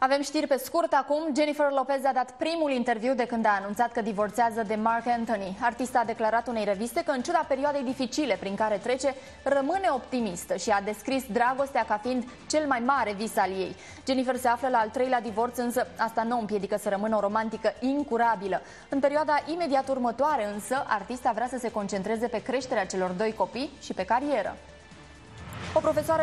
Avem știri pe scurt acum. Jennifer Lopez a dat primul interviu de când a anunțat că divorțează de Mark Anthony. Artista a declarat unei reviste că în ciuda perioadei dificile prin care trece, rămâne optimistă și a descris dragostea ca fiind cel mai mare vis al ei. Jennifer se află la al treilea divorț, însă asta nu împiedică să rămână o romantică incurabilă. În perioada imediat următoare însă, artista vrea să se concentreze pe creșterea celor doi copii și pe carieră. O profesoară